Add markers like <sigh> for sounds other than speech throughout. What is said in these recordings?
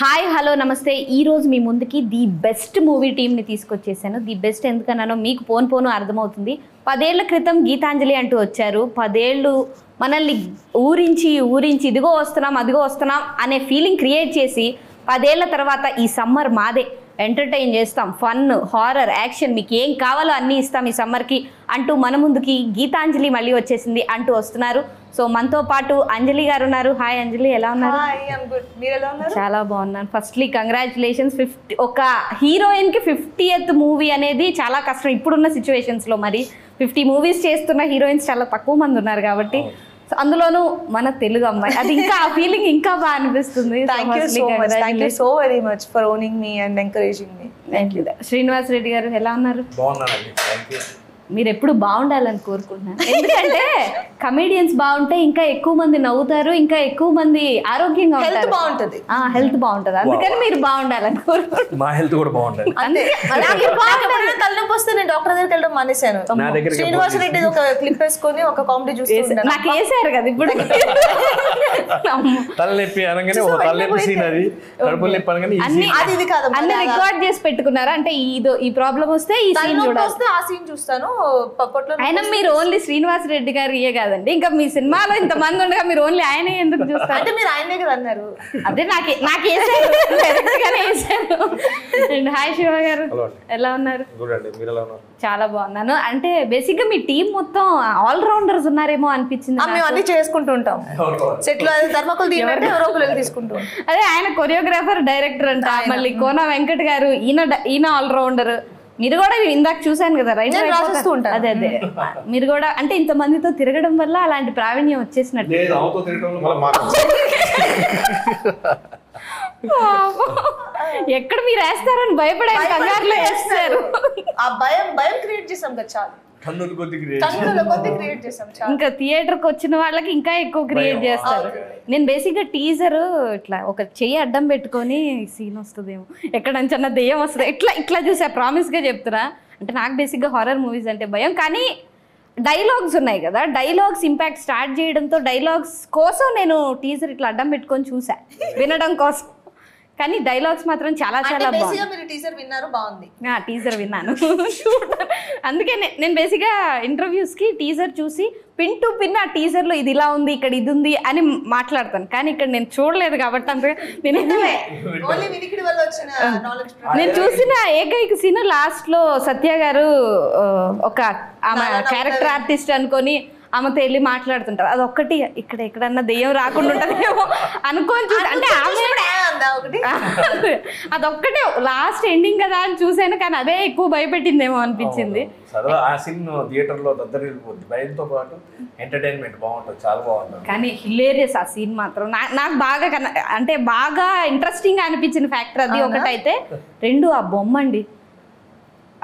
Hi hello నమస్తే. ఈరోజు మీ ముందుకి ది బెస్ట్ మూవీ టీంని తీసుకొచ్చేసాను. ది బెస్ట్ ఎందుకన్నానో మీకు పోను పోను అర్థమవుతుంది. పదేళ్ళ క్రితం గీతాంజలి అంటూ వచ్చారు. పదేళ్ళు మనల్ని ఊరించి ఊరించి ఇదిగో వస్తున్నాం అదిగో వస్తున్నాం అనే ఫీలింగ్ క్రియేట్ చేసి పదేళ్ళ తర్వాత ఈ సమ్మర్ మాదే. ఎంటర్టైన్ చేస్తాం. ఫన్ హారర్ యాక్షన్ మీకు ఏం కావాలో అన్నీ ఇస్తాం ఈ సమ్మర్కి అంటూ మన ముందుకి గీతాంజలి మళ్ళీ వచ్చేసింది అంటూ వస్తున్నారు. సో మనతో పాటు అంజలి గారు ఉన్నారు. హాయ్ అంజలి ఎలా ఉన్నారు? హాయ్ ఐమ్ గుడ్ మీరు ఎలా ఉన్నారు? చాలా బాగున్నాను. ఫస్ట్లీ కంగ్రాచులేషన్స్ ఫిఫ్టీ ఒక హీరోయిన్కి ఫిఫ్టీయత్ మూవీ అనేది చాలా కష్టం ఇప్పుడున్న సిచ్యువేషన్స్లో మరి. ఫిఫ్టీ మూవీస్ చేస్తున్న హీరోయిన్స్ చాలా తక్కువ మంది ఉన్నారు కాబట్టి. సో అందులోనూ మన తెలుగు అమ్మాయి. అది ఇంకా ఆ ఫీలింగ్ ఇంకా బాగా అనిపిస్తుంది. So thank you so much thank you congratulations. So very much for owning me and encouraging me Thank you. Srinivas Reddy గారు ఎలా ఉన్నారు? థ్యాంక్ యూ మీరు ఎప్పుడు బాగుండాలని కోరుకుంటున్నాను. ఎందుకంటే కమేడియన్స్ బాగుంటే ఇంకా ఎక్కువ మంది నవ్వుతారు ఇంకా ఎక్కువ మంది ఆరోగ్యంగా హెల్త్ బాగుంటుంది. హెల్త్ బాగుంటుంది. అందుకని మీరు బాగుండాలని కోరుకుంటున్నాను. మా హెల్త్ కూడా తలనొప్పి వస్తే నేను డాక్టర్ దగ్గరికి వెళ్ళడం మానేశాను. శ్రీనివాస్ రెడ్డి ఒక క్లిప్ వేసుకొని ఒక కామెడీ చూస్తుంటాను నాకు వేసారు కదా ఇప్పుడు. తలనొప్పి అనగానే ఒక తలనొప్పి సీన్ అది. కడుపులు నొప్పి అనగానే. అది ఇది కాదమ్మా, అన్ని రికార్డ్ చేసి పెట్టుకున్నారా? అంటే ఇదో ఈ ప్రాబ్లం వస్తే ఈ సీన్ చూడాలి. వస్తే ఆ సీన్ చూస్తాను. పప్పట్లో అయినా మీరు ఓన్లీ శ్రీనివాస్ రెడ్డి గారు ఇయే కాదండి. ఇంకా మీ సినిమాలో ఇంత మంది ఉండగా మీరు ఓన్లీ ఆయనే ఎందుకు చూస్తారు? అంటే మీరు ఆయనే కదా అన్నారు. అదే నాకు నాకు వేసారు అండ్ హాయ్ శివ గారు. ఎలా ఉన్నారు? గుడ్ అండి. మీరు ఎలా ఉన్నారు? చాలా బాగున్నాను. అంటే బేసిక్గా మీ టీం మొత్తం ఆల్ రౌండర్స్ ఉన్నారేమో అనిపించింది మేము అన్ని చేసుకుంటూ ఉంటాం. సెట్లో ధర్మకులు ఎవరో? తీసుకుంటూ. అదే ఆయన కొరియోగ్రాఫర్ డైరెక్టర్ అంట. మళ్ళీ కోన వెంకట్ గారు ఈయన ఈయన ఆల్ రౌండర్ మీరు కూడా ఇందాక చూశాను కదా రైట్ రాసేస్తూ ఉంటాను. అదే అదే <laughs> మీరు కూడా అంటే ఇంత మందితో తిరగడం వల్ల అలాంటి ప్రావీణ్యం వచ్చేసినట్టు <laughs> ఎక్కడ మీరు వేస్తారని భయపడే కంగారులో వేస్తారు. ఆ భయం భయం క్రియేట్ చేసాం కదా చాలు. కన్నులు కొద్ది క్రియేట్ చేసాం చాలు. ఇంకా థియేటర్కి వచ్చిన వాళ్ళకి ఇంకా ఎక్కువ క్రియేట్ చేస్తారు. నేను బేసిక్గా టీజర్ ఇట్లా ఒక చెయ్యి అడ్డం పెట్టుకొని సీన్ వస్తుందేమో. ఎక్కడ నుంచన్నా దెయ్యం వస్తుంది. ఇట్లా ఇట్లా చూసా ప్రామిస్గా చెప్తున్నా. అంటే నాకు బేసిక్గా హారర్ మూవీస్ అంటే భయం. కానీ డైలాగ్స్ ఉన్నాయి కదా. డైలాగ్స్ ఇంపాక్ట్ స్టార్ట్ చేయడంతో డైలాగ్స్ కోసం నేను టీజర్ ఇట్లా అడ్డం పెట్టుకొని చూసా. వినడం కోసం. కానీ డైలాగ్స్ మాత్రం చాలా చాలా బాగుంది మీరు టీజర్ విన్నారు బాగుంది. టీజర్ విన్నాను. <laughs> అందుకే నేను బేసిక్గా ఇంటర్వ్యూస్కి టీజర్ చూసి పిన్ టు పిన్ ఆ టీజర్లో ఇది ఇలా ఉంది ఇక్కడ ఇది ఉంది అని మాట్లాడతాను. కానీ ఇక్కడ నేను చూడలేదు కాబట్టి అంతే నేను నేను చూసిన ఏకైక సీన్ లాస్ట్లో సత్య గారు ఒక ఆమె క్యారెక్టర్ ఆర్టిస్ట్ అనుకొని ఆమెతో వెళ్ళి మాట్లాడుతుంటారు. అదొక్కటి. ఇక్కడ ఎక్కడన్నా దెయ్యం రాకుండా ఉంటుందేమో అనుకొని చూసి అంటే ఆమె అందా ఒకటి? అదొక్కటే. లాస్ట్ ఎండింగ్ కదా అని చూసాను కానీ అదే ఎక్కువ భయపెట్టిందేమో అనిపించింది. సరదా. ఆ సీన్ థియేటర్లో దద్దరి వెళ్ళిపోద్ది భయంతో పాటు ఎంటర్టైన్మెంట్ బాగుంటుంది చాలా బాగుంటుంది. కానీ హిలేరియస్ ఆ సీన్ మాత్రం. నా- నాకు బాగా అంటే బాగా ఇంట్రెస్టింగ్ అనిపించిన ఫ్యాక్టర్ అది ఒకటైతే రెండు ఆ బొమ్మ అండి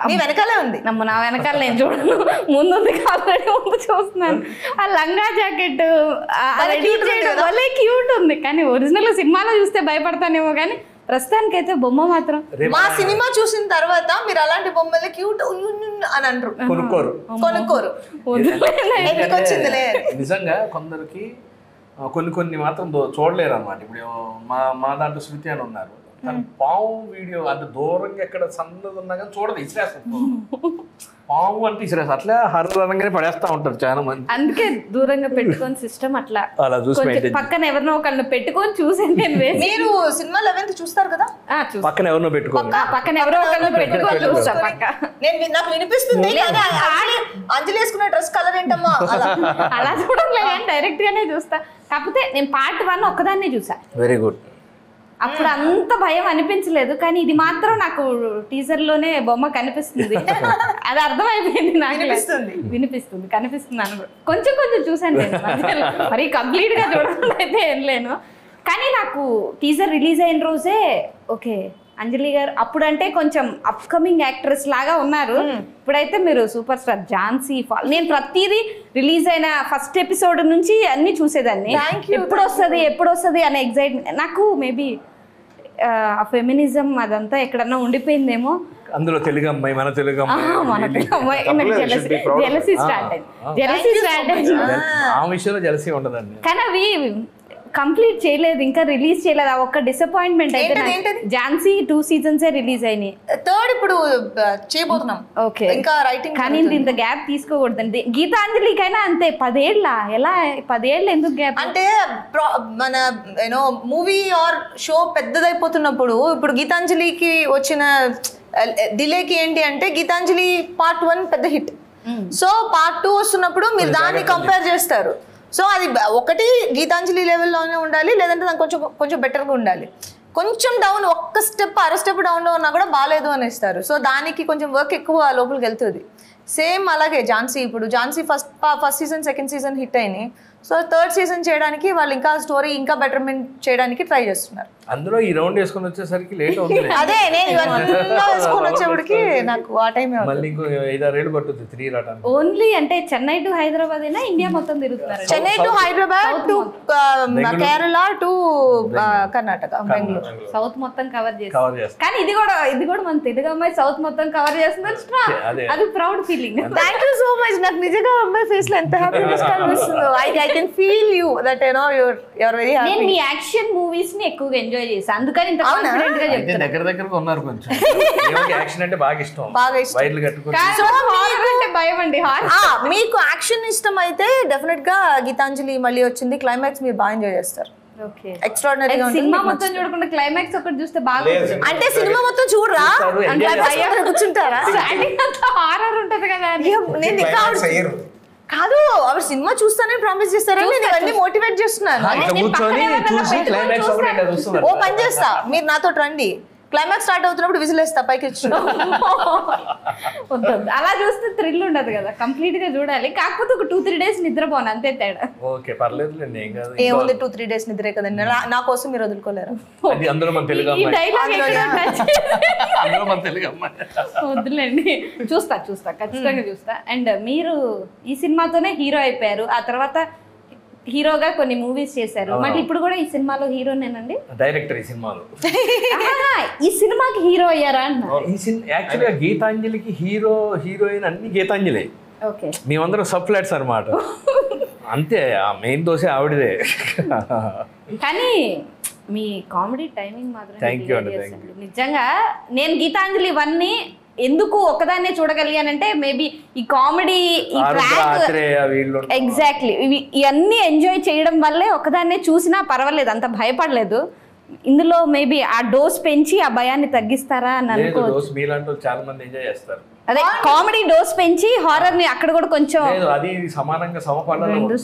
నీ వెనకాలే ఉంది. నమ్మ నా వెనకాల నేను చూడను. ముందుంది కాబట్టి ముందు చూస్తున్నాను. ఆ లంగా జాకెట్ ఉంది కదా? భలే క్యూట్ ఉంది. కానీ ఒరిజినల్ సినిమాలో చూస్తే భయపడతానేమో కానీ ప్రస్తుతానికైతే బొమ్మ మాత్రం మా సినిమా చూసిన తర్వాత మీరు అలాంటి బొమ్మలు క్యూట్ అని అంటారు. కొనుక్కోరు. కొనుక్కోరు. నిజంగా కొందరికి కొన్ని కొన్ని మాత్రం చూడలేరు అనమాట ఇప్పుడు మా మా దాంట్లో శృతి అని ఉన్నారు. తను పాము వీడియో అంత దూరంగా ఎక్కడ సన్నది ఉన్నా కానీ చూడదు ఇసిరేస్తుంది <laughs> పాము అంటే ఇసిరేస్తుంది అట్లా హర్రర్ అనగానే పడేస్తా ఉంటారు చాలా మంది. అందుకే దూరంగా పెట్టుకొని సిస్టమ్ అట్లా. అలా చూసి పక్కన ఎవరినో ఒకళ్ళని పెట్టుకొని వేసి మీరు సినిమా లెవెన్త్ చూస్తారు కదా? ఆ, చూస్తా. పక్కన ఎవరినో పెట్టుకోండి పక్కన ఎవరో ఒకళ్ళని పెట్టుకొని చూస్తా పక్క. నేను నాకు వినిపిస్తుంది అంజలి- వేసుకున్న డ్రెస్ కలర్ ఏంటమ్మా? అలా. అలా చూడలే కానీ డైరెక్ట్ గానే చూస్తా. కాకపోతే నేను పార్ట్ వన్ ఒక్కదాన్నే చూసా. వెరీ గుడ్ అప్పుడు అంత భయం అనిపించలేదు కానీ ఇది మాత్రం నాకు టీజర్లోనే బొమ్మ కనిపిస్తుంది. <laughs> అది అర్థమైపోయింది నాకు. వినిపిస్తుంది. వినిపిస్తుంది కనిపిస్తుంది అని కొంచెం కొంచెం చూసాను నేను. <laughs> మరి కంప్లీట్గా చూడకుండా అయితే ఏం లేను. కానీ నాకు టీజర్ రిలీజ్ అయిన రోజే ఓకే అంజలి గారు అప్పుడంటే కొంచెం అప్కమింగ్ యాక్ట్రెస్ లాగా ఉన్నారు. ఇప్పుడైతే మీరు సూపర్ స్టార్ ఝాన్సీ ఫాల్ నేను ప్రతిదీ రిలీజ్ అయిన ఫస్ట్ ఎపిసోడ్ నుంచి అన్ని చూసేదాన్ని. ఎప్పుడు వస్తుంది ఎప్పుడు వస్తుంది అనే ఎగ్జైట్మెంట్ నాకు మేబీ ఆ ఫెమినిజం అదంతా ఎక్కడన్నా ఉండిపోయిందేమో? అందులో తెలుగు అమ్మాయి మన తెలుగు ఆ, మన అమ్మాయి. జెలసీ స్టార్ట్ అయింది. జెలసీ స్టార్ట్ అయింది. ఆ విషయంలో జలసీ ఉండదండి. కానీ అవి కంప్లీట్ చేయలేదు ఇంకా రిలీజ్ చేయలేదు. ఆ ఒక్క డిసప్పాయింట్మెంట్ అయితే? ఝాన్సీ టూ సీజన్సే రిలీజ్ అయినాయి. థర్డ్ ఇప్పుడు చేయబోతున్నాం. ఓకే. ఇంకా రైటింగ్ కానీ ఇంత గ్యాప్ తీసుకోకూడదండి గీతాంజలికైనా అంతే పదేళ్ళ ఎలా పదేళ్ళు ఎందుకు గ్యాప్? అంటే మన you know movie or show పెద్దదైపోతున్నప్పుడు ఇప్పుడు గీతాంజలికి వచ్చిన డిలేకి ఏంటి అంటే గీతాంజలి పార్ట్ వన్ పెద్ద హిట్ సో పార్ట్ టూ వస్తున్నప్పుడు మీరు దాన్ని కంపేర్ చేస్తారు. సో అది ఒకటి గీతాంజలి లెవెల్లోనే ఉండాలి లేదంటే దానికి కొంచెం కొంచెం బెటర్గా ఉండాలి. కొంచెం డౌన్ ఒక్క స్టెప్ అర స్టెప్ డౌన్లో ఉన్నా కూడా బాగాలేదు అనేస్తారు. సో దానికి కొంచెం వర్క్ ఎక్కువ లోపలికి వెళ్తుంది. సేమ్ అలాగే ఝాన్సీ ఇప్పుడు Jhansi first first season second season hit అయినాయి. సో థర్డ్ సీజన్ చేయడానికి వాళ్ళు ఇంకా స్టోరీ ఇంకా బెటర్మెంట్ చేయడానికి ట్రై చేస్తున్నారు. అందులో ఈ రౌండ్ వేసుకొని వచ్చేసరికి లేట్ అవుతుంది. <laughs> అదే నేను ఇవన్నీ <laughs> వేసుకొని వచ్చేప్పటికి నాకు ఆ టైమే మళ్ళీ ఇంకో ఐదారేళ్ళు పట్టుద్ది త్రీ రావడానికి ఓన్లీ అంటే చెన్నై టు హైదరాబాద్ అయినా ఇండియా మొత్తం తిరుగుతున్నారు. Chennai to Hyderabad to Kerala to Karnataka Bengaluru. South మొత్తం కవర్ చేసి కవర్ చేస్తాం కానీ ఇది కూడా ఇది కూడా మన తెలుగు అమ్మాయి సౌత్ మొత్తం కవర్ చేస్తుంది అదే. అది proud feeling thank you so much నాకు నిజంగా అమ్మాయి ఫేస్లో ఎంత <laughs> హ్యాపీనెస్ కనిపిస్తుందో. I I can feel you that you know your your very నేను హ్యాపీ మీ యాక్షన్ మూవీస్ని ఎక్కువగా ఎంజాయ్ చేశాను అందుకని ఇంత? కాన్ఫిడెంట్గా చెప్తాను దగ్గర దగ్గరగా ఉన్నారు కొంచెం. <laughs> యాక్షన్ అంటే బాగా ఇష్టం. బాగా ఇష్టం. వైర్లు కట్టుకొని. హారర్ అంటే భయం అండి మీకు యాక్షన్ ఇష్టం అయితే డెఫినెట్గా గీతాంజలి మళ్ళీ వచ్చింది. క్లైమాక్స్ మీరు బాగా ఎంజాయ్ చేస్తారు. ఓకే ఎక్స్ట్రాడినరీగా ఉంటుంది సినిమా మొత్తం చూడకుండా క్లైమాక్స్ ఒకటి చూస్తే బాగా. అంటే సినిమా మొత్తం చూడరా? కూర్చుంటారా? హారర్ ఉంటది కదా కాదు ఆవిడ సినిమా చూస్తానే ప్రామిస్ చేస్తారని నేను ఇవన్నీ మోటివేట్ చేస్తున్నాను. ఓ పని చేస్తా. మీరు నాతో రండి. క్లైమాక్స్ స్టార్ట్ అవుతున్నప్పుడు విజిల్ వేస్తా పైకి. అలా చూస్తే థ్రిల్ ఉండదు కదా. కంప్లీట్గా చూడాలి. కాకపోతే ఒక టూ త్రీ డేస్ నిద్రపోను అంతే తేడా. ఓకే పర్లేదులేండి ఏం కాదు ఏముంది టూ త్రీ డేస్ నిద్రే కదండి. నా- కోసం మీరు వదులుకోలేరు. అది అందులో మన తెలుగు ఈ అమ్మాయి. డైలాగ్ అందులో మన తెలుగు అమ్మాయి. వద్దులేండి. చూస్తా చూస్తా. ఖచ్చితంగా చూస్తా. అండ్ మీరు ఈ సినిమాతోనే హీరో అయిపోయారు. ఆ తర్వాత హీరోగా కొన్ని మూవీస్ చేశారు. మళ్ళీ ఇప్పుడు కూడా ఈ సినిమాలో హీరోనేనండి? డైరెక్టర్ ఈ సినిమాలో. ఈ సినిమాకి హీరో అయ్యారా ఈ సినిమా యాక్చువల్గా గీతాంజలికి హీరో హీరోయిన్ అన్ని గీతాంజలి. ఓకే. మేమందరం సబ్ ఫ్లాట్స్ అనమాట అంతే ఆ మెయిన్ దోశ ఆవిడదే. కానీ మీ కామెడీ టైమింగ్ మాత్రం అండి, hilarious thank అండి. నిజంగా నేను గీతాంజలి ఇవన్నీ ఎందుకు ఒకదాన్నే చూడగలిగానంటే మేబీ ఈ కామెడీ ఈ ట్రాక్ ఎగ్జాక్ట్లీ ఇవి ఇవన్నీ ఎంజాయ్ చేయడం వల్లే ఒకదాన్నే చూసినా పర్వాలేదు అంత భయపడలేదు. ఇందులో మేబీ ఆ డోస్ పెంచి ఆ భయాన్ని తగ్గిస్తారా అని అనుకోవచ్చు రోజు మీలాంటి వాళ్ళు చాలా మంది ఎంజాయ్ చేస్తారు. అదే కామెడీ డోస్ పెంచి హారర్ని అక్కడ కూడా కొంచెం లేదు అది సమానంగా రెండు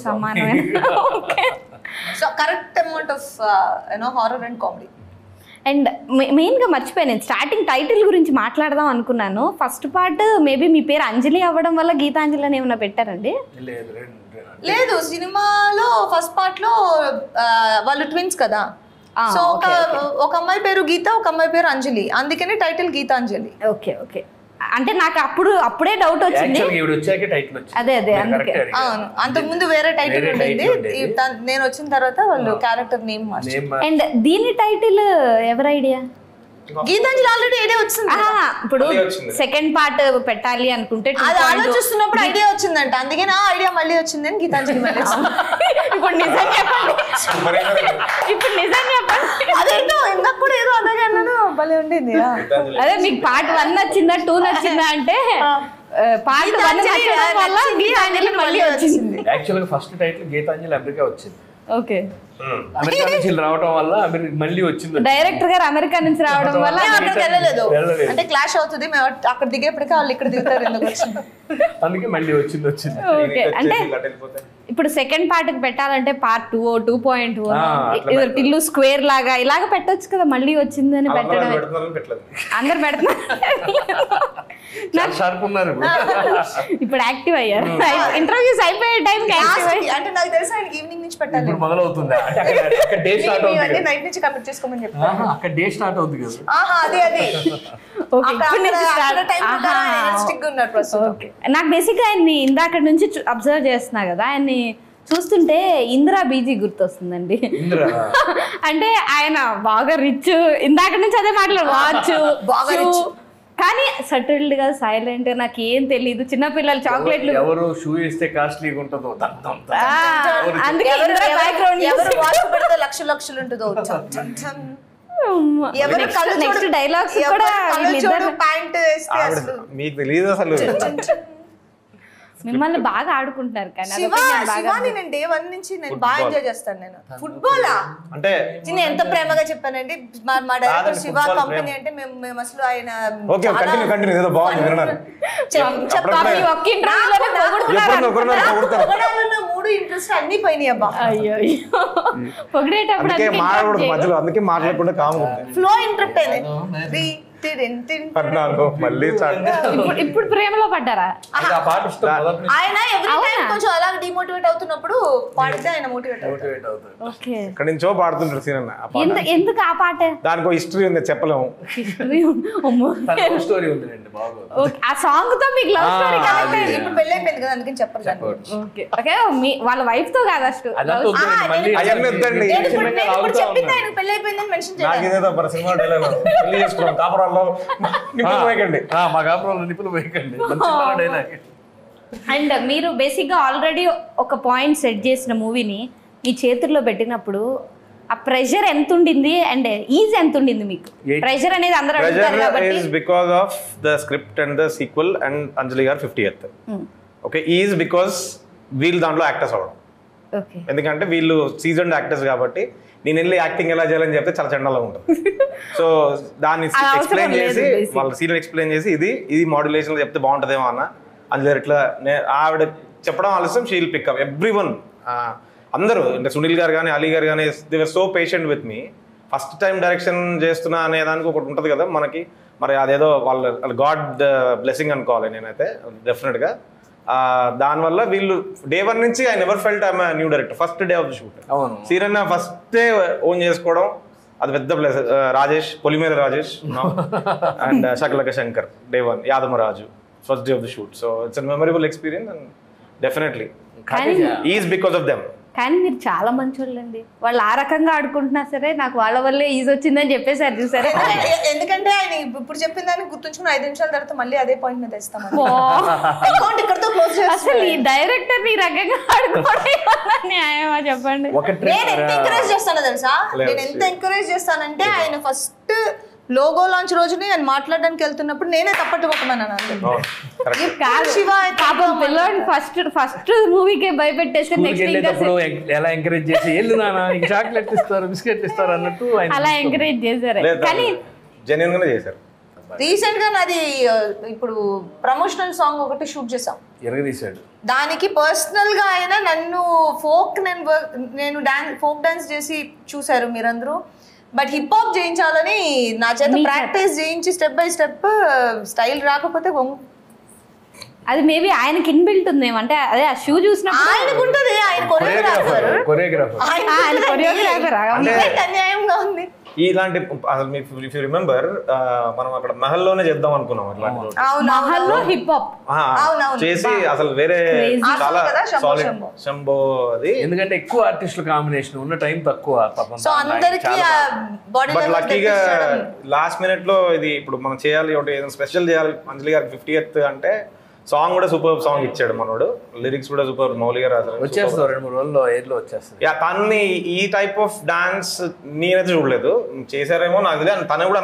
okay so correct amount of you know horror and comedy and మెయిన్గా మర్చిపోయాను నేను. స్టార్టింగ్ టైటిల్ గురించి మాట్లాడదాం అనుకున్నాను. ఫస్ట్ పార్ట్ మేబీ మీ పేరు అంజలి అవ్వడం వల్ల గీతాంజలి అని ఏమైనా పెట్టారండి? లేదు సినిమాలో ఫస్ట్ పార్ట్లో ఆ, వాళ్ళు ట్విన్స్ కదా. సో ఒక ఒక అమ్మాయి పేరు గీత ఒక అమ్మాయి పేరు అంజలి. అందుకనే టైటిల్ గీతాంజలి. Okay okay. అంటే నాకు అప్పుడు అప్పుడే డౌట్ వచ్చింది. యాక్చువల్గా ఈవిడ వచ్చాకే టైటిల్ వచ్చింది. అదే, అదే, అందుకే. అవును. అంతకుముందు వేరే టైటిల్ ఉండింది. నేను వచ్చిన తర్వాత వాళ్ళు క్యారెక్టర్ నేమ్ అండ్ దీని టైటిల్ ఎవరి ఐడియా గీతాంజలి ఆల్రెడీ ఐడియా వచ్చింది ఇప్పుడు సెకండ్ పార్ట్ పెట్టాలి అనుకుంటే అది. ఆలోచిస్తున్నప్పుడు ఐడియా వచ్చిందంట. అందుకే నా ఐడియా మళ్ళీ వచ్చింది అని గీతాంజలి. <laughs> ఇప్పుడు నిజం చెప్పండి. ఇప్పుడు నిజం చెప్పండి. అదేంటో ఇందప్పుడు ఏదో అలాగే అన్నాను. భలే ఉండింది. అదే మీకు పార్ట్ వన్ నచ్చిందా టూ నచ్చిందా అంటే పార్ట్ వన్ వల్ల నచ్చింది, గీతాంజలి మళ్ళీ వచ్చింది. యాక్చువల్గా ఫస్ట్ టైటిల్ గీతాంజలి అమెరికా వచ్చింది. ఓకే. అమెరికా నుంచి రావడం వల్ల మళ్ళీ వచ్చింది. డైరెక్టర్ గారు అమెరికా నుంచి రావడం వల్ల అక్కడికి వెళ్ళలేదు. అంటే క్లాష్ అవుతుంది మేము అక్కడ దిగేప్పటికే వాళ్ళు ఇక్కడ దిగుతారు ఎందుకు వచ్చింది? అందుకే మళ్ళీ వచ్చింది వచ్చింది. అంటే ఇప్పుడు సెకండ్ పార్ట్కి పెట్టాలంటే part two two point Tillu square లాగా ఇలాగ పెట్టొచ్చు కదా మళ్ళీ వచ్చిందని పెట్టడం అందరు పెడుతున్నారు. <laughs> చాలా షార్ప్ ఉన్నారు ఇప్పుడు. <laughs> యాక్టివ్ అయ్యారు. ఇంటర్వ్యూస్ అయిపోయే టైం అంటే నాకు తెలిసి ఆయనకి ఈవినింగ్ నుంచి పెట్టాలి. ఇప్పుడు మొదలవుతుంది. అంటే అక్కడ <laughs> డే స్టార్ట్ అవుతుంది. నైట్ నుంచి కంప్లీట్ చేసుకోమని చెప్పి ఆహా, అక్కడ డే స్టార్ట్ అవుతుంది కదా. ఆహా అదే అదే. ఆయన నాకు బేసిక్గా ఆయన్ని ఇందాక నుంచి అబ్జర్వ్ చేస్తున్నా కదా. ఆయన్ని చూస్తుంటే ఇందిరా బీజీ గుర్తొస్తుందండి. ఇంద్ర? <laughs> అంటే ఆయన బాగా రిచ్ ఇందాక నుంచి అదే మాట్లాడు వాచ్ <laughs> బాగా. కానీ సటిల్డ్గా సైలెంట్ నాకు ఏం తెలియదు చిన్నపిల్లలు చాక్లెట్లు. ఎవరు షూ వేస్తే కాస్ట్లీగా ఉంటుందో? అందుకే ఎవరు. వాచ్ పెడితే లక్ష లక్షలు ఉంటుందో. ఎవరు కళ్ళు dialogues ఎవరు కూడా ప్యాంట్ మీకు తెలియదు అసలు. <laughs> మిమ్మల్ని బాగా ఆడుకుంటున్నారు కానీ నేను డే వన్ నుంచి నేను బాగా ఎంజాయ్ చేస్తాను నేను. ఫుట్బాలా అంటే నేను ఎంత ప్రేమగా చెప్పానండి. మా మా డైరెక్టర్ శివ కంపెనీ. అంటే మేము మేము అసలు ఆయన మూడు ఇంట్రెస్ట్ అన్ని పోయినాయి అబ్బా. అయ్యో అయ్యో. పొగిడేటప్పుడు అందుకే మాట్లాడకూడదు interrupt మధ్యలో అందుకే మాట్లాడకుండా కామ్ ఫ్లో ఇంటరప్ట్ టిరిన్. పద్నాలుగు మళ్ళీ. ఇప్పుడు ఇప్పుడు ప్రేమలో పడ్డారా? నాకు ఆ పాట ఇష్టం మొదటి నుంచి. ఆయన ఎవ్రీ టైం అవునా? కొంచెం అలా డిమోటివేట్ అవుతున్నప్పుడు పాడితే ఆయన మోటివేట్ ఓకే. ఇక్కడ నుంచో పాడుతుంటారు ఆ పాట ఎందుకు ఆ పాట? దానికి హిస్టరీ ఉంది చెప్పలేము. స్టోరీ బాగోదు. ఆ సాంగ్తో మీకు లవ్ స్టోరీ కనెక్ట్. అయింది. ఇప్పుడు పెళ్ళి అయిపోయింది కదా అందుకని చెప్పరు. ఓకే. ఓకే మీ వాళ్ళ వైఫ్తో కాదు అసలు. అవన్నీ వద్దండి. చెప్పింది. ఆయన పెళ్ళి అయిపోయిందని మెన్షన్ నాకు చేయాలి ఇదేదో డైలాగ్ పెళ్ళి చేసుకున్నాం నిప్పులు పోయకండి. ఆ, మా కాపురంలో నిప్పులు <laughs> అండ్ మీరు బేసిక్గా ఆల్రెడీ ఒక పాయింట్ సెట్ చేసిన మూవీని మీ చేతుల్లో పెట్టినప్పుడు ఆ ప్రెషర్ ఎంత ఉండింది అండ్ ఈజ్ ఎంత ఉండింది మీకు. ప్రెషర్ అనేది అందరూ అడుగుతారు కాబట్టి because of the script and the sequel and Anjali గారు ఫిఫ్టీ ఎత్ ఓకే ఈజ్ బికాస్ వీళ్ళు దాంట్లో యాక్టర్స్ అవ్వడం. ఓకే ఎందుకంటే వీళ్ళు సీజన్డ్ యాక్టర్స్ కాబట్టి నేను వెళ్ళి యాక్టింగ్ ఎలా చేయాలని చెప్తే చాలా చండాలంగా ఉంటుంది. <laughs> సో దాన్ని ఎక్స్ప్లెయిన్ చేసి. వాళ్ళ సీనియర్ ఎక్స్ప్లెయిన్ చేసి ఇది ఇది మాడ్యులేషన్ చెప్తే బాగుంటుందేమో అన్న. అందులో ఇట్లా ఆవిడ చెప్పడం ఆలస్యం షీల్ పికప్ ఎవ్రీ వన్ అందరూ అంటే సునీల్ గారు కానీ అలీ గారు కానీ they were so patient with me first time direction చేస్తున్నా అనే దానికి ఒకటి ఉంటుంది కదా మనకి. మరి అదేదో వాళ్ళ గాడ్ బ్లెస్సింగ్ అనుకోవాలి నేనైతే డెఫినెట్గా దానివల్ల వీళ్ళు డే వన్ నుంచి I never felt I'm new director first day of the shoot అవును. సీరన్న ఫస్ట్ ఓన్ చేసుకోవడం అది పెద్ద place Rajesh Polimera Rajesh and Shakalaka Shankar day one Yadamaraju first day of the shoot so it's memorable experience and definitely is because of them కానీ మీరు చాలా మంచోళ్ళండి. వాళ్ళు ఆ రకంగా ఆడుకుంటున్నా సరే నాకు వాళ్ళ వల్లే ఈజ్ వచ్చిందని చెప్పేసారు చూసారా? ఎందుకంటే ఆయన ఇప్పుడు చెప్పిన దాన్ని గుర్తుంచుకుని ఐదు నిమిషాల తర్వాత మళ్ళీ అదే పాయింట్ మీద ఇక్కడతో క్లోజ్ అసలు ఈ డైరెక్టర్ ఈ రకంగా ఆడుకోవడం న్యాయమా చెప్పండి? నేను ఎంత ఎంకరేజ్ చేస్తానో తెలుసా? నేను ఎంత ఎంకరేజ్ చేస్తానంటే ఆయన ఫస్ట్ లోగో లాంచ్ రోజుని ఆయన మాట్లాడడానికి వెళ్తున్నప్పుడు నేనే తప్పట్టు పిల్లోని ఫస్ట్ ఫస్ట్ మూవీకే భయపెట్టేస్తే నెక్స్ట్ వెళ్ళేటప్పుడు ఎలా ఎంకరేజ్ చేసి వెళ్ళు నాన్న నీకు చాక్లెట్ ఇస్తారు బిస్కెట్ ఇస్తారు అన్నట్టు ఆయన అలా ఎంకరేజ్ చేశారు. కానీ జెన్యున్ గానే చేశారు. రీసెంట్గా నాది ఇప్పుడు ప్రమోషనల్ సాంగ్ ఒకటి షూట్ చేసాం ఎరగదీశాడు. దానికి పర్సనల్గా ఆయన నన్ను ఫోక్ నేను నేను డాన్స్ ఫోక్ డాన్స్ చేసి చూసారు మీరందరూ. బట్ హిప్ హాప్ చేయించాలని నా చేత. ప్రాక్టీస్ చేయించి స్టెప్ బై స్టెప్ స్టైల్ రాకపోతే అది మేబీ ఆయనకి ఇన్బిల్ట్ ఉందేమో. అంటే అదే ఆ షూ చూసినప్పుడు ఆయనకుంటది ఆయన కొరియోగ్రాఫర్ కొరియోగ్రాఫర్ ఆయన? ఇదేంటి అన్యాయంగా ఉంది. ఇలాంటి ఇఫ్ యూ రిమెంబర్ మనం అక్కడ మహల్లోనే చేద్దాం అనుకున్నాం హిప్ హాప్ అవునవును. చేసి అసలు వేరే. చాలా సాలిడ్ శంభో. అది. ఎందుకంటే ఎక్కువ ఆర్టిస్టుల కాంబినేషన్ ఉన్న టైం తక్కువ బట్ లక్కీగా లాస్ట్ మినిట్లో ఇది ఇప్పుడు మనం చేయాలి ఒకటి ఏదైనా స్పెషల్ చేయాలి. అంజలి గారికి ఫిఫ్టీ అంటే సాంగ్ కూడా సూపర్ సాంగ్ ఇచ్చాడు మనోడు. లిరిక్స్ కూడా సూపర్ మౌలిగా రాశారు వచ్చేస్తుంది రెండు మూడు రోజుల్లో ఏర్లో వచ్చేస్తుంది. యా తన్ని ఈ టైప్ ఆఫ్ డాన్స్ నేనైతే చూడలేదు. చేశారేమో నాకు తెలియదు. తను కూడా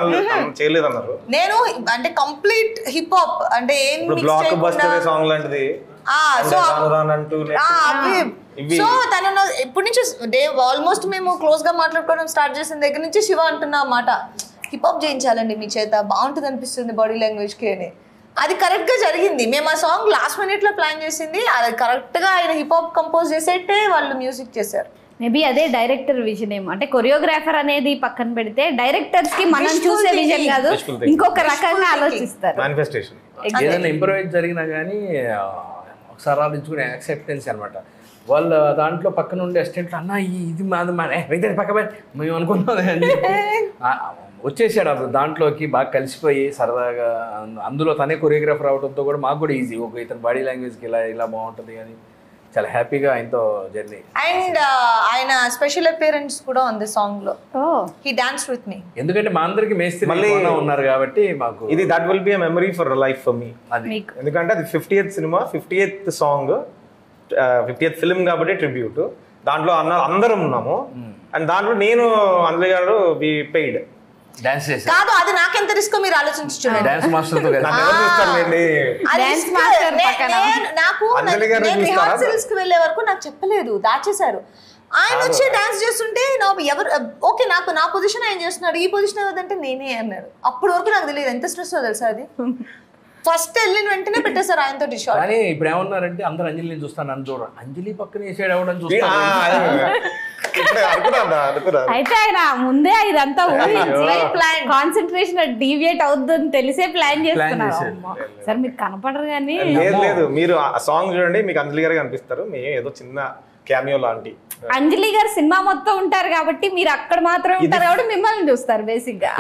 చేయలేదు అన్నారు. నేను అంటే కంప్లీట్ హిప్ హాప్ అంటే ఏం బ్లాక్ బస్టర్ సాంగ్ లాంటిది. సో సో తను ఎప్పటి నుంచి డే ఆల్మోస్ట్ మేము క్లోజ్గా మాట్లాడుకోవడం స్టార్ట్ చేసిన దగ్గర నుంచి శివ అంటున్న మాట హిప్ హాప్ చేయించాలండి మీ చేత. బాగుంటుంది అనిపిస్తుంది బాడీ లాంగ్వేజ్కి అని. అది కరెక్ట్గా జరిగింది. మేము ఆ సాంగ్ లాస్ట్ మినిట్లో ప్లాన్ చేసింది. అది కరెక్ట్గా ఆయన హిప్ హాప్ కంపోజ్ చేసేట్టే వాళ్ళు మ్యూజిక్ చేశారు. మేబీ అదే డైరెక్టర్ విజన్ ఏమో. అంటే కొరియోగ్రాఫర్ అనేది పక్కన పెడితే డైరెక్టర్స్కి మనం చూసే విజన్. కాదు. ఇంకొక రకంగా ఆలోచిస్తారు. మేనిఫెస్టేషన్ ఏదైనా ఇంప్రూవైజ్ జరిగినా కానీ ఒకసారి ఆలోచించుకునే యాక్సెప్టెన్స్ అనమాట వాళ్ళ దాంట్లో పక్కన ఉండే అసిస్టెంట్లు అన్న ఈ- ఇది మాది మా అయితే పక్క మేము అనుకున్నది అని చెప్పి. <laughs> ఆ, వచ్చేసాడు అప్పుడు దాంట్లోకి బాగా కలిసిపోయి సరదాగా అందు- అందులో తనే కొరియోగ్రాఫర్ అవడంతో కూడా మాకు కూడా ఈజీ ఒక ఇతని బాడీ లాంగ్వేజ్కి ఇలా ఇలా బాగుంటుంది కానీ చాలా హ్యాపీగా ఆయనతో జర్నీ అండ్ ఆయన స్పెషల్ అపియరెన్స్ కూడా ఉంది సాంగ్లో హీ డాన్స్ విత్ మీ ఎందుకంటే మా అందరికి మేస్త్రి మళ్ళీ- ఉన్నారు కాబట్టి మాకు ఇది that will be a memory for life for me అది. ఎందుకంటే అది ఫిఫ్టీ ఎయిత్ సినిమా fiftieth song fiftieth film కాబట్టి ట్రిబ్యూట్ దాంట్లో అన్న అందరం ఉన్నాము. అండ్ దాంట్లో నేను అంజలి గారు వి పెయిడ్ డాన్స్ చేశారు. కాదు అది నాకెంత రిస్క్ మీరు డాన్స్ పక్కన. నేను- నాకు నేను? రిహార్సల్స్కి వెళ్ళే వరకు నాకు చెప్పలేదు దాచేశారు. ఆయన వచ్చి డాన్స్ చేస్తుంటే నా ఎవరు ఓకే నాకు నా పొజిషన్ ఆయన చేస్తున్నాడు ఈ పొజిషన్ ఎవరిదంటే నేనే అన్నాడు. అప్పటి వరకు నాకు తెలియదు ఎంత స్ట్రెస్ తెలుసా అది? ఫస్ట్ వెళ్ళిన వెంటనే పెట్టేశారు ఆయనతో షార్ట్ కానీ ఇప్పుడు ఏమన్నారంటే అందరు అంజలిని చూస్తాను నన్ను చూడరు. అంజలి పక్కన వేసాడు ఎవడని ఆ, చూస్తాను అయితే ఆయన ముందే ఇదంతా planned. కాన్సన్ట్రేషన్ డీవియేట్ అవుద్దని తెలిసే ప్లాన్ చేస్తున్నారు. సార్ మీరు కనపడరు కానీ. లేదు లేదు. మీరు ఆ సాంగ్ చూడండి మీకు అంజలి గారు కనిపిస్తారు. మేము ఏదో చిన్న క్యామియో లాంటి అంజలి గారు సినిమా మొత్తం ఉంటారు కాబట్టి మీరు అక్కడ మాత్రమే ఉంటారు కాబట్టి మిమ్మల్ని చూస్తారు బేసిక్గా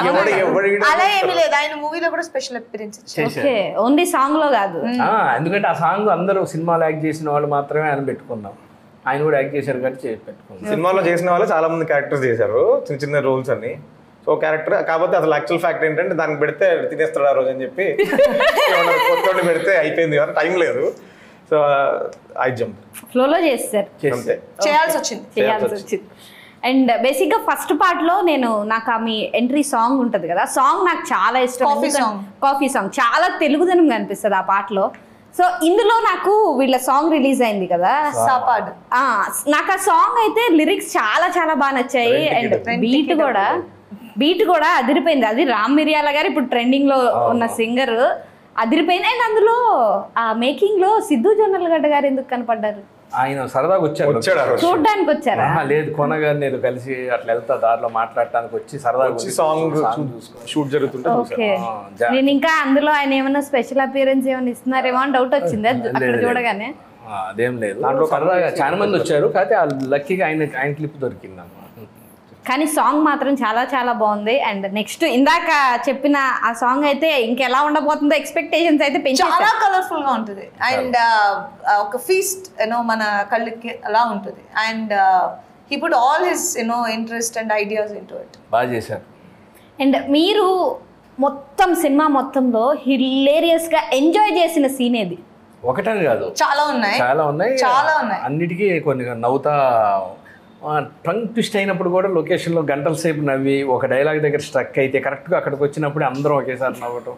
అలా ఏమీ లేదు. ఆయన మూవీలో కూడా స్పెషల్ అపియరెన్స్ ఇచ్చారు. ఓకే. ఓన్లీ సాంగ్లో కాదు. ఆ, ఎందుకంటే ఆ సాంగ్ అందరూ సినిమాలో యాక్ట్ చేసిన వాళ్ళు మాత్రమే ఆయన పెట్టుకున్నాం ఆయన కూడా యాక్ట్ చేశారు కాబట్టి చేసి పెట్టుకున్నాం సినిమాలో చేసిన వాళ్ళు చాలా మంది క్యారెక్టర్స్ చేశారు. చిన్న చిన్న రోల్స్ అన్ని సో క్యారెక్టర్ కాకపోతే అసలు యాక్చువల్ ఫ్యాక్ట్ ఏంటంటే దానికి పెడితే తినేస్తాడు ఆ రోజు అని చెప్పి <laughs> పెడితే అయిపోయింది. టైం లేదు. సో ఐ జంప్ ఫ్లోలో చేస్తారు. చేయాల్సి వచ్చింది. చేయాల్సి వచ్చింది. అండ్ బేసిక్గా ఫస్ట్ పార్ట్లో నేను నాకు ఆ మీ ఎంట్రీ సాంగ్ ఉంటది కదా సాంగ్ నాకు చాలా ఇష్టం. కాఫీ సాంగ్ చాలా తెలుగుదనం కనిపిస్తుంది ఆ పాటలో సో ఇందులో నాకు వీళ్ళ సాంగ్ రిలీజ్ అయింది కదా. సాపాడ్. ఆ నాకు ఆ సాంగ్ అయితే లిరిక్స్ చాలా చాలా బాగా నచ్చాయి. అండ్. బీట్ కూడా బీట్ కూడా అదిరిపోయింది. అది రామ్ మిరియాల గారు ఇప్పుడు ట్రెండింగ్లో ఉన్న సింగర్ అదిరిపోయింది. అండ్ అందులో ఆ మేకింగ్లో సిద్ధు జొన్నలగడ్డ గారు ఎందుకు కనపడ్డారు? ఆయన సరదాగా వచ్చారు. చూడ్డానికి వచ్చారా? లేదు కొనగారు నేను కలిసి అట్లా వెళ్తా దారిలో మాట్లాడటానికి వచ్చి సరదాగా వచ్చి సాంగ్ షూట్ జరుగుతుంటే నేను ఇంకా అందులో ఆయన ఏమైనా స్పెషల్ అపియరెన్స్ ఏమైనా ఇస్తున్నారేమో అని డౌట్ వచ్చింది. అక్కడ లేదు. చూడగానే. అదేం లేదు. సరదాగా చాలా మంది వచ్చారు. కాకపోతే లక్కీగా ఆయన ఆయన క్లిప్ దొరికింది కానీ సాంగ్ మాత్రం చాలా చాలా బాగుంది. అండ్ నెక్స్ట్ ఇందాక చెప్పిన ఆ సాంగ్ అయితే ఇంకెలా ఉండబోతుందో ఎక్స్పెక్టేషన్స్ అయితే పెంచారు చాలా కలర్ఫుల్గా ఉంటుంది. అండ్ ఒక ఫీస్ట్ యూనో మన కళ్ళకి అలా ఉంటుంది. And he put all his you know interest and ideas into it బాగా చేశారు. అండ్ మీరు మొత్తం సినిమా మొత్తంలో హిలేరియస్గా ఎంజాయ్ చేసిన సీన్ ఏది? ఒకటని కాదు. చాలా ఉన్నాయి. చాలా ఉన్నాయి. చాలా ఉన్నాయి. అన్నిటికీ కొన్ని నవ్వుతా టంగ్ ట్విస్ట్ అయినప్పుడు కూడా లొకేషన్లో గంటల సేపు నవ్వి ఒక డైలాగ్ దగ్గర స్ట్రక్ అయితే కరెక్ట్గా అక్కడికి వచ్చినప్పుడు అందరం ఒకేసారి నవ్వటం.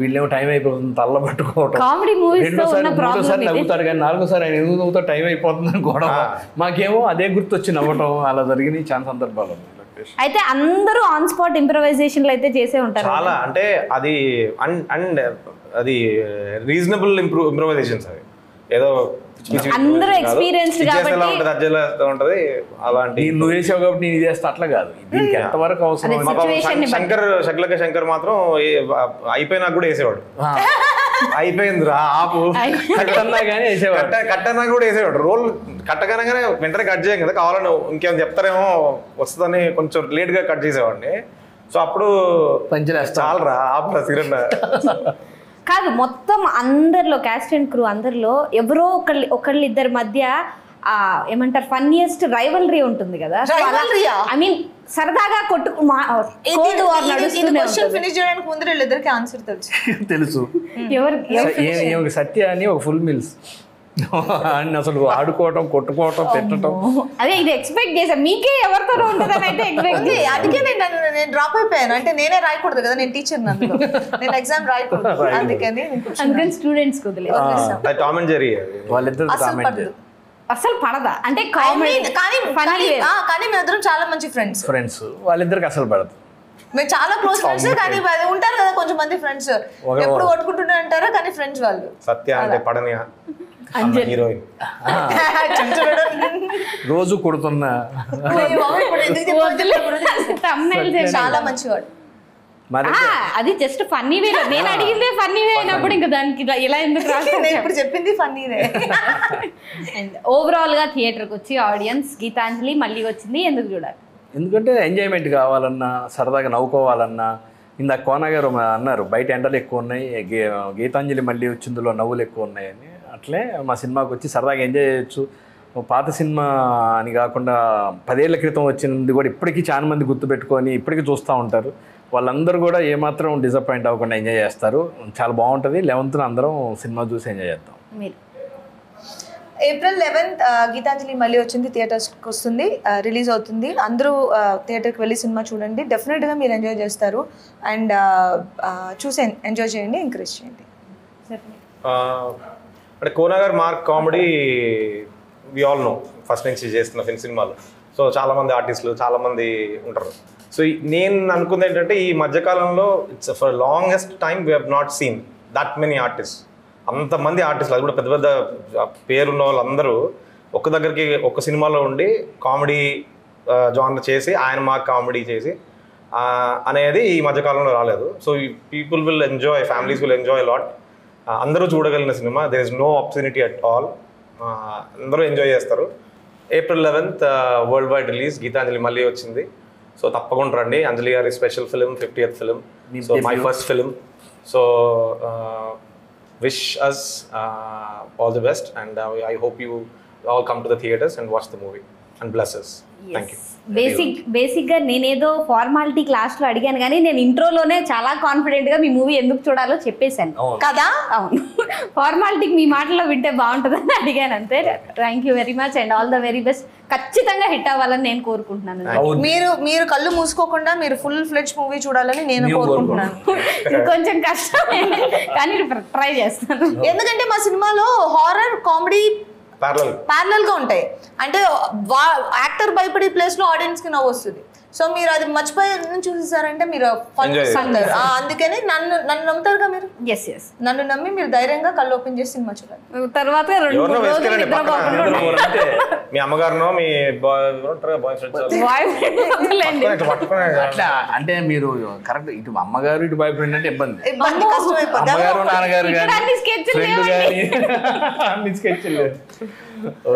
వీళ్ళేమో టైం అయిపోతుంది తల్ల పట్టుకోవటం. కామెడీ మూవీస్తో రెండోసారి మూడోసారి ఇది. నవ్వుతారు కానీ నాలుగోసారి ఆయన ఎందుకు నవ్వుతా టైం అయిపోతుంది గొడవ. మాకేమో అదే గుర్తొచ్చి నవ్వటం అలా జరిగినాయి చాలా సందర్భాలు. అయితే అందరూ ఆన్ స్పాట్ ఇంప్రవైజేషన్లు అయితే చేసే ఉంటారు. చాలా అంటే అది అండ్ అండ్ అది రీజనబుల్ ఇంప్రూవ్ ఇంప్రూవైజేషన్స్ అవి. ఏదో అందరూ ఎలా కాబట్టి- ఉంటుంది అలాంటి నువ్వు వేసావు కాబట్టి నేను ఇది చేస్తా అట్లా కాదు. దీనికి ఎంతవరకు అవసరం శంకర్ శక్లక శంకర్ మాత్రం అయిపోయినా కూడా వేసేవాడు. ఆ, <laughs> అయిపోయింది రా ఆపు కట్టన్నా కానీ వేసేవాడు. కూడా వేసేవాడు. రోల్ కట్టగానే వెంటనే కట్ చేయం కదా కావాలని ఇంకేం చెప్తారేమో వస్తుందని కొంచెం లేట్గా కట్ చేసేవాడిని. సో అప్పుడు పంచలేస్తా. చాలరా ఆపురా సిగరెట్ <laughs> కాదు మొత్తం అందరిలో క్యాస్ట్ అండ్ క్రూ అందరిలో ఎవరో ఒకళ్ళు ఒకళ్ళు ఇద్దరి మధ్య ఆ ఏమంటారు ఫన్నీయెస్ట్ రైవలరీ ఉంటుంది కదా? ఐ మీన్ సరదాగా కొట్టు ఫినిష్ చేయడానికి ముందు వీళ్ళిద్దరికి ఆన్సర్ తెలుసు. <laughs> తెలుసు. ఎవరు సత్య అని ఒక ఫుల్ మిల్స్. అని అసలు ఆడుకోవటం కొట్టుకోవటం తిట్టడం అదే ఇది ఎక్స్పెక్ట్ చేశా. మీకే ఉంటుందని అయితే ఎక్స్పెక్ట్ అందుకే నేను నన్ను- నేను డ్రాప్ అయిపోయాను. అంటే నేనే రాయకూడదు కదా నేను టీచర్ అందులో నేను ఎగ్జామ్ <laughs> రాయకూడదు. అందుకని స్టూడెంట్స్ టామ్ అండ్ జెరీ. వాళ్ళిద్దరు అసలు కామెంట్ పడదు. అసలు పడదా? అంటే కామెడీ కానీ కానీ ఆ, కానీ మేమిద్దరం చాలా మంచి ఫ్రెండ్స్ ఫ్రెండ్స్ వాళ్ళిద్దరికి అసలు పడదు. మేము చాలా క్లోజ్ ఫ్రెండ్స్ కానీ అది ఉంటారు కదా కొంచెం మంది ఫ్రెండ్స్ ఎప్పుడు కొట్టుకుంటూనే అంటారు కానీ ఫ్రెండ్స్ వాళ్ళు. సత్య అంటే పడనియా హీరోయిన్. రోజు కొడుతున్న. చాలా మంచివాడు. మరి ఆ, అది జస్ట్ ఫన్నీ వే నేను అడిగిందే ఫన్నీ వే అయినప్పుడు ఇంకా దానికి ఇలా- ఎందుకు నేను ఇప్పుడు చెప్పింది ఫన్నీనే అండ్ ఓవరాల్గా థియేటర్కి వచ్చి ఆడియన్స్ గీతాంజలి మళ్ళీ వచ్చింది. ఎందుకు చూడాలి? ఎందుకంటే ఎంజాయ్మెంట్ కావాలన్నా సరదాగా నవ్వుకోవాలన్నా ఇందాక కోనగారు అన్నారు బయట ఎండలు ఎక్కువ ఉన్నాయి గీ- గీతాంజలి మళ్ళీ వచ్చిందులో నవ్వులు ఎక్కువ ఉన్నాయని అట్లే మా సినిమాకి వచ్చి సరదాగా ఎంజాయ్ చేయొచ్చు. పాత సినిమా అని కాకుండా పదేళ్ళ క్రితం వచ్చినది కూడా ఇప్పటికీ చాలా మంది గుర్తుపెట్టుకొని ఇప్పటికీ చూస్తూ ఉంటారు. వాళ్ళందరూ కూడా ఏమాత్రం డిసప్పాయింట్ అవ్వకుండా ఎంజాయ్ చేస్తారు. చాలా బాగుంటుంది. లెవెన్త్న అందరం సినిమా చూసి ఎంజాయ్ చేస్తాం మీరు ఏప్రిల్ లెవెన్త్ uh, గీతాంజలి మళ్ళీ వచ్చింది థియేటర్స్కి వస్తుంది uh, రిలీజ్ అవుతుంది. అందరూ uh, థియేటర్కి వెళ్ళి సినిమా చూడండి. డెఫినెట్గా మీరు ఎంజాయ్ చేస్తారు. అండ్ చూసి ఎంజాయ్ చేయండి ఎంకరేజ్ చేయండి. అంటే కోనాగర్ mark comedy we all know first నుంచి చేస్తున్న ఫిల్మ్ సినిమాలు. సో చాలామంది ఆర్టిస్టులు చాలామంది ఉంటారు. సో నేను అనుకుంది ఏంటంటే ఈ మధ్యకాలంలో it's for longest time we have not seen that many artist అంతమంది ఆర్టిస్టులు అది కూడా పెద్ద పెద్ద పేరున్న వాళ్ళందరూ ఒక్క దగ్గరికి ఒక్క సినిమాలో ఉండి కామెడీ జాన్ చేసి ఆయన మా కామెడీ చేసి అనేది ఈ మధ్యకాలంలో రాలేదు. So people will enjoy families will enjoy lot అందరూ చూడగలిగిన cinema there is no opportunity at all అందరూ ఎంజాయ్ చేస్తారు. April eleventh worldwide release Geethanjali మళ్ళీ వచ్చింది. సో తప్పకుండా రండి. అంజలి గారి special film fiftieth film so my. First film so wish us uh, all the best, and uh, I hope you all come to the theaters and watch the movie. And blesses thank you basic బేసిక్గా నేనేదో formality క్లాస్లో అడిగాను కానీ నేను ఇంట్రోలోనే చాలా కాన్ఫిడెంట్గా మీ movie ఎందుకు చూడాలో చెప్పేశాను. కదా? అవును. ఫార్మాలిటీకి మీ మాటలో వింటే బాగుంటుందని అడిగాను అంతే. Thank you very much and all the very best ఖచ్చితంగా హిట్ అవ్వాలని నేను కోరుకుంటున్నాను. మీరు మీరు కళ్ళు మూసుకోకుండా మీరు ఫుల్ ఫ్లెడ్జ్ మూవీ చూడాలని నేను కోరుకుంటున్నాను. <laughs> ఇది కొంచెం కష్టమే కానీ ట్రై చేస్తాను. ఎందుకంటే మా సినిమాలో హారర్ కామెడీ ప్యారలల్గా ఉంటాయి. అంటే వా- యాక్టర్ భయపడే ప్లేస్లో ఆడియన్స్కి నవ్వు వస్తుంది. సో మీరు అది మర్చిపోయి చూసేసారంటే మీరు అందుకని నన్ను నన్ను నమ్ముతారుగా మీరు? ఎస్ ఎస్ నన్ను నమ్మి మీరు ధైర్యంగా కళ్ళు ఓపెన్ చేసి సినిమా చూడాలి తర్వాత మీ అమ్మగారినో మీ అట్లా అంటే మీరు కరెక్ట్ ఇటు అమ్మగారు ఇటు బాయ్ ఫ్రెండ్ అంటే ఇబ్బంది. ఇబ్బంది కష్టం అయిపోద్ది అమ్మగారు నాన్నగారు కానీ <laughs>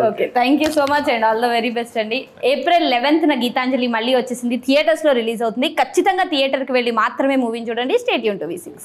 okay thank you so much and all the very best అండి. ఏప్రిల్ లెవెన్త్ న గీతాంజలి మళ్ళీ వచ్చేసింది. థియేటర్స్లో రిలీజ్ అవుతుంది. ఖచ్చితంగా థియేటర్కి వెళ్ళి మాత్రమే మూవీని చూడండి. State Yoon to V six